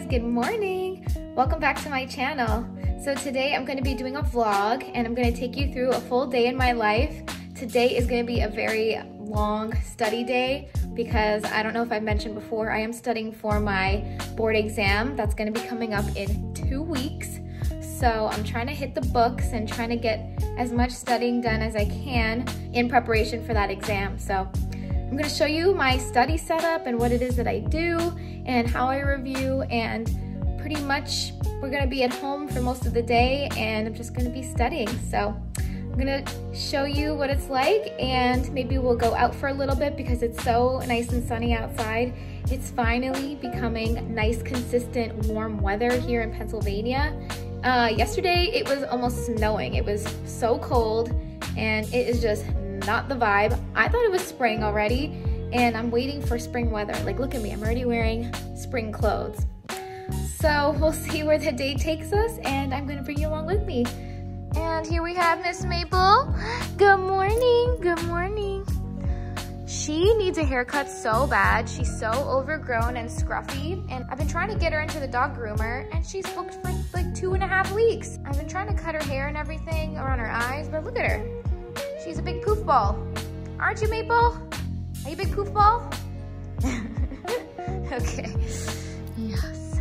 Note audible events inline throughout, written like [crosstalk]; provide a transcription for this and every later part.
guys, good morning. Welcome back to my channel. So today I'm gonna be doing a vlog and I'm gonna take you through a full day in my life. Today is gonna be a very long study day because I don't know if I mentioned before, I am studying for my board exam that's gonna be coming up in two weeks. So I'm trying to hit the books and trying to get as much studying done as I can in preparation for that exam. So I'm gonna show you my study setup and what it is that I do and how I review and pretty much we're gonna be at home for most of the day and I'm just gonna be studying. So I'm gonna show you what it's like and maybe we'll go out for a little bit because it's so nice and sunny outside. It's finally becoming nice, consistent, warm weather here in Pennsylvania. Uh, yesterday it was almost snowing. It was so cold and it is just not the vibe. I thought it was spring already and I'm waiting for spring weather. Like look at me, I'm already wearing spring clothes. So we'll [laughs] see where the day takes us and I'm gonna bring you along with me. And here we have Miss Maple. [gasps] Good morning, good morning. She needs a haircut so bad. She's so overgrown and scruffy. And I've been trying to get her into the dog groomer and she's booked for like two and a half weeks. I've been trying to cut her hair and everything around her eyes, but look at her. She's a big poof ball. Aren't you, Maple? Are you a big poof ball? [laughs] okay. Yes.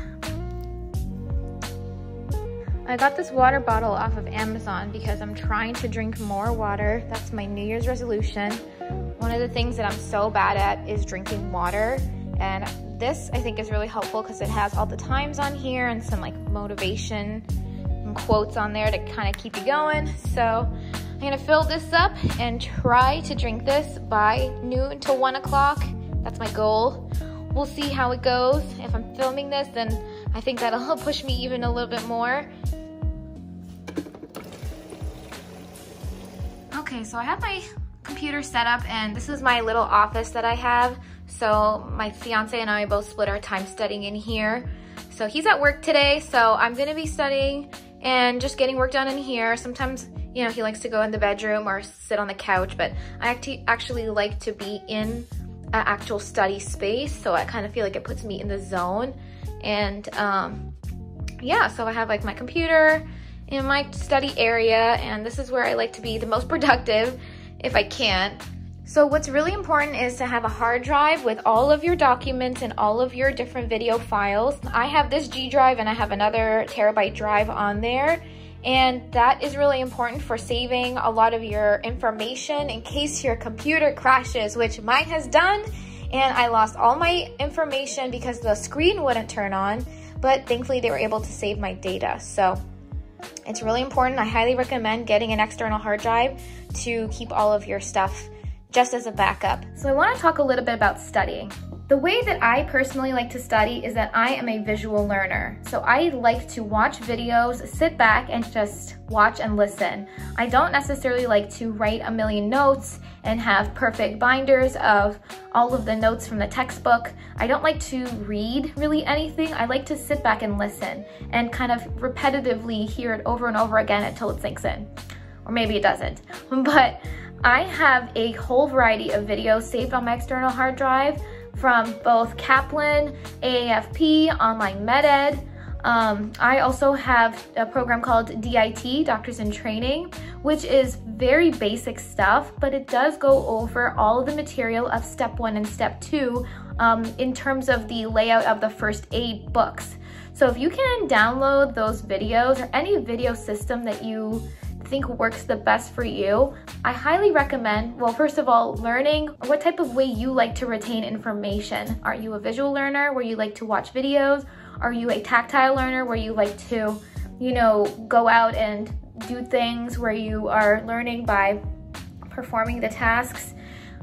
I got this water bottle off of Amazon because I'm trying to drink more water. That's my New Year's resolution. One of the things that I'm so bad at is drinking water. And this I think is really helpful because it has all the times on here and some like motivation and quotes on there to kind of keep you going. So I'm gonna fill this up and try to drink this by noon to one o'clock. That's my goal. We'll see how it goes. If I'm filming this, then I think that'll [laughs] push me even a little bit more. Okay, so I have my computer set up and this is my little office that I have. So my fiance and I both split our time studying in here. So he's at work today, so I'm gonna be studying and just getting work done in here. Sometimes, you know, he likes to go in the bedroom or sit on the couch, but I actually like to be in an actual study space. So I kind of feel like it puts me in the zone. And um, yeah, so I have like my computer, in my study area and this is where I like to be the most [laughs] productive if I can't, So what's really important is to have a hard drive with all of your documents and all of your different video files. I have this G drive and I have another terabyte drive on there. And that is really important for saving a lot of your information in case your computer crashes, which mine has done. And I lost all my information because the screen wouldn't turn on, but thankfully they were able to save my data. So it's really important. I highly recommend getting an external hard drive to keep all of your stuff just as a backup. So I wanna talk a little bit about studying. The way that I personally like to study is that I am a visual learner. So I like to watch videos, sit back and just watch and listen. I don't necessarily like to write a million notes and have perfect binders of all of the notes from the textbook. I don't like to read really anything. I like to sit back and listen and kind of repetitively hear it over and over again until it sinks in. Or maybe it doesn't. [laughs] But I have a whole variety of videos saved on my external hard drive from both Kaplan, AAFP, Online MedEd. Um, I also have a program called DIT, Doctors in Training, which is very basic stuff, but it does go over all the material of step one and step two um, in terms of the layout of the first aid books. So if you can download those videos or any video system that you think works the best for you, I highly recommend, well, first of all, learning what type of way you like to retain information. Are you a visual learner where you like to watch videos? Are you a tactile learner where you like to, you know, go out and do things where you are learning by performing the tasks?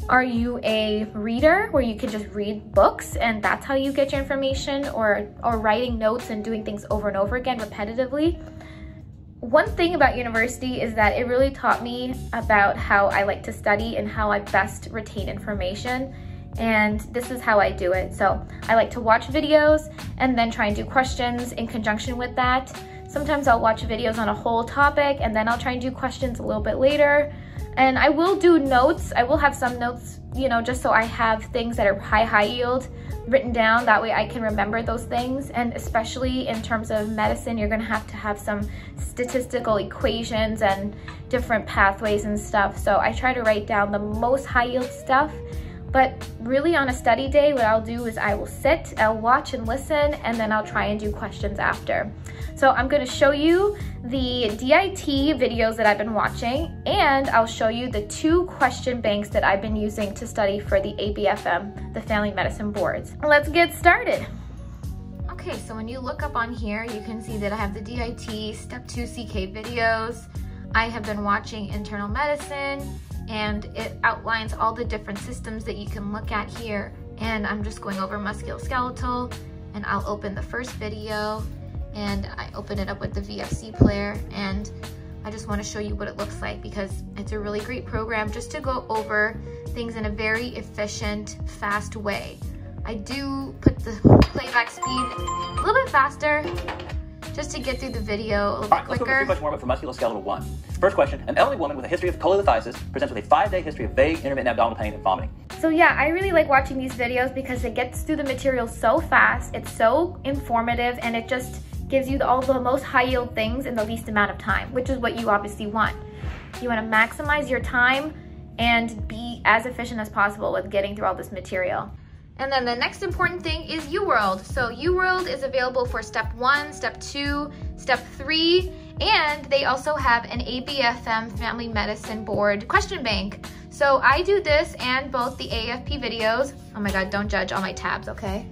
Are you a reader where you can just read books and that's how you get your information or, or writing notes and doing things over and over again repetitively? One thing about university is that it really taught me about how I like to study and how I best retain information. And this is how I do it. So I like to watch videos and then try and do questions in conjunction with that. Sometimes I'll watch videos on a whole topic and then I'll try and do questions a little bit later. And I will do notes. I will have some notes, you know, just so I have things that are high, high yield written down. That way I can remember those things. And especially in terms of medicine, you're gonna have to have some statistical equations and different pathways and stuff. So I try to write down the most high yield stuff. But really on a study day, what I'll do is I will sit, I'll watch and listen, and then I'll try and do questions after. So I'm gonna show you the DIT videos that I've been watching, and I'll show you the two question banks that I've been using to study for the ABFM, the Family Medicine Boards. Let's get started. Okay, so when you look up on here, you can see that I have the DIT Step 2 CK videos. I have been watching internal medicine, and it outlines all the different systems that you can look at here. And I'm just going over musculoskeletal, and I'll open the first video and I open it up with the VLC player and I just want to show you what it looks like because it's a really great program just to go over things in a very efficient, fast way. I do put the playback speed a little bit faster just to get through the video a little All right, quicker. Let's go much more for musculoskeletal one. First question, an elderly woman with a history of cholelithiasis presents with a five-day history of vague intermittent abdominal pain and vomiting. So yeah, I really like watching these videos because it gets through the material so fast, it's so informative, and it just gives you all the most high yield things in the least amount of time, which is what you obviously want. You wanna maximize your time and be as efficient as possible with getting through all this material. And then the next important thing is UWorld. So UWorld is available for step one, step two, step three, and they also have an ABFM Family Medicine Board question bank. So I do this and both the AFP videos. Oh my God, don't judge all my tabs, okay?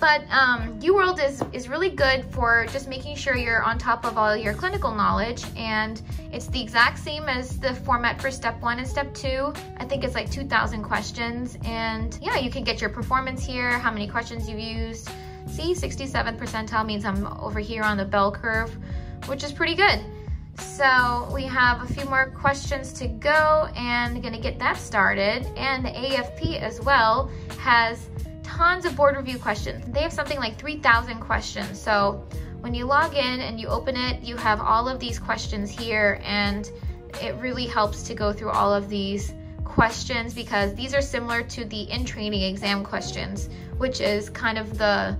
But um, UWorld is, is really good for just making sure you're on top of all your clinical knowledge and it's the exact same as the format for step one and step two. I think it's like 2,000 questions and yeah, you can get your performance here, how many questions you've used. See, 67th percentile means I'm over here on the bell curve, which is pretty good. So we have a few more questions to go and gonna get that started. And the AFP as well has tons of board review questions. They have something like 3,000 questions. So when you log in and you open it, you have all of these questions here and it really helps to go through all of these questions because these are similar to the in-training exam questions, which is kind of the,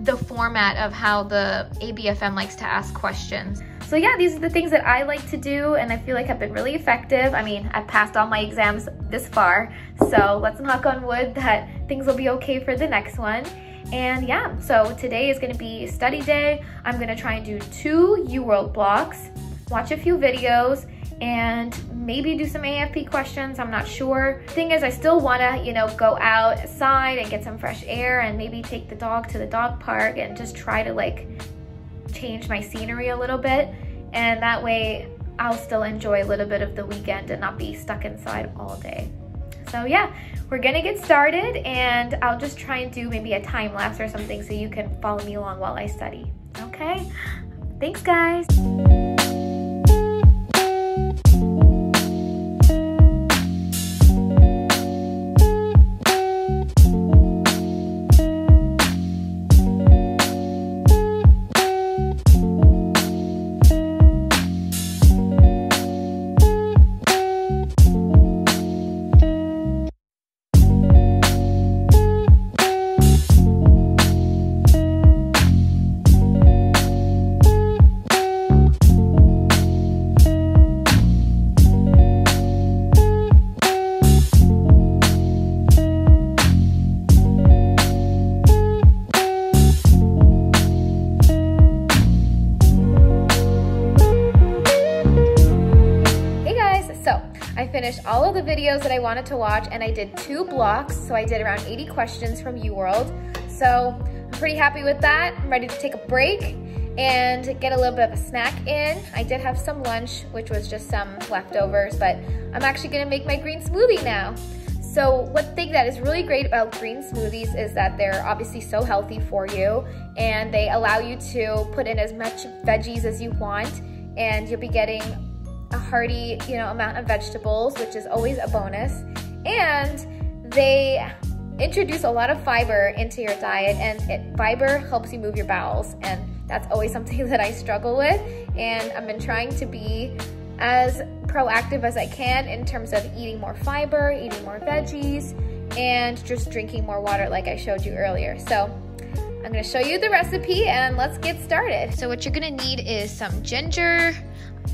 the format of how the ABFM likes to ask questions. So yeah, these are the things that I like to do and I feel like have been really effective. I mean, I've passed all my exams this far, so let's knock on wood that things will be okay for the next one. And yeah, so today is gonna be study day. I'm gonna try and do two UWorld blocks, watch a few videos, and maybe do some AFP questions, I'm not sure. Thing is, I still wanna, you know, go outside and get some fresh air and maybe take the dog to the dog park and just try to like change my scenery a little bit and that way I'll still enjoy a little bit of the weekend and not be stuck inside all day. So yeah, we're gonna get started and I'll just try and do maybe a time lapse or something so you can follow me along while I study, okay? Thanks guys. The videos that I wanted to watch and I did two blocks. So I did around 80 questions from UWorld. So I'm pretty happy with that. I'm ready to take a break and get a little bit of a snack in. I did have some lunch, which was just some leftovers, but I'm actually gonna make my green smoothie now. So one thing that is really great about green smoothies is that they're obviously so healthy for you and they allow you to put in as much veggies as you want and you'll be getting a hearty, you know, amount of vegetables, which is always a bonus. And they introduce a lot of fiber into your diet and it, fiber helps you move your bowels and that's always [laughs] something that I struggle with and I've been trying to be as proactive as I can in terms of eating more fiber, eating more veggies, and just drinking more water like I showed you earlier. So I'm gonna show you the recipe and let's get started. So what you're gonna need is some ginger,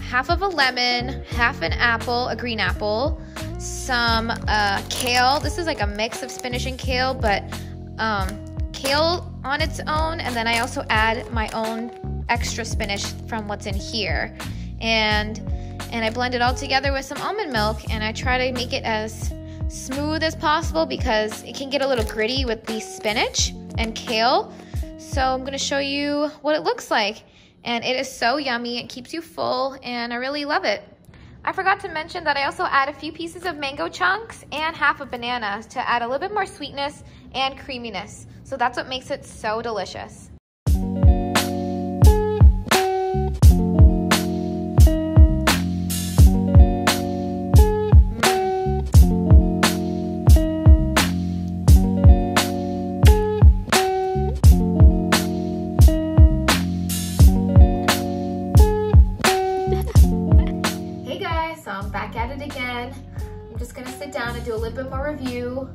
half of a lemon, half an apple, a green apple, some uh, kale. This is like a mix of spinach and kale, but um, kale on its own, and then I also add my own extra spinach from what's in here. And and I blend it all together with some almond milk and I try to make it as smooth as possible because it can get a little gritty with the spinach and kale. So I'm gonna show you what it looks like. And it is so yummy, it keeps you full, and I really love it. I forgot to mention that I also add a few pieces of mango chunks and half a banana to add a little bit more sweetness and creaminess. So that's what makes it so delicious.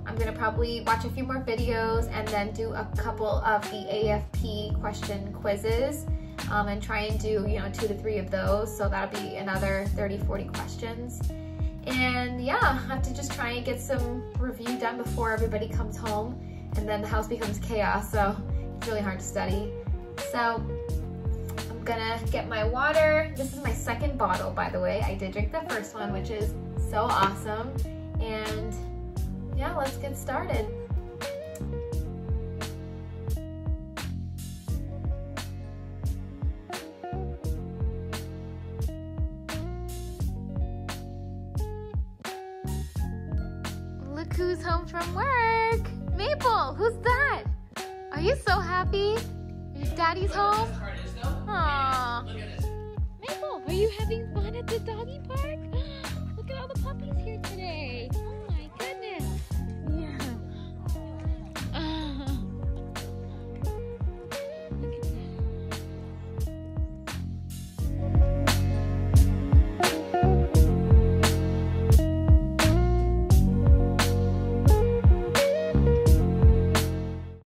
I'm gonna probably watch a few more videos and then do a couple of the AFP question quizzes um, and try and do, you know, two to three of those. So that'll be another 30, 40 questions. And yeah, I have to just try and get some review done before everybody comes home and then the house becomes chaos. So it's really hard to study. So I'm gonna get my water. This is my second bottle, by the way. I did drink the first one, which is so awesome. And yeah, let's get started. Look who's home from work. Maple, who's that? Are you so happy? Your daddy's home? Aww. Maple, are you having fun at the doggy park?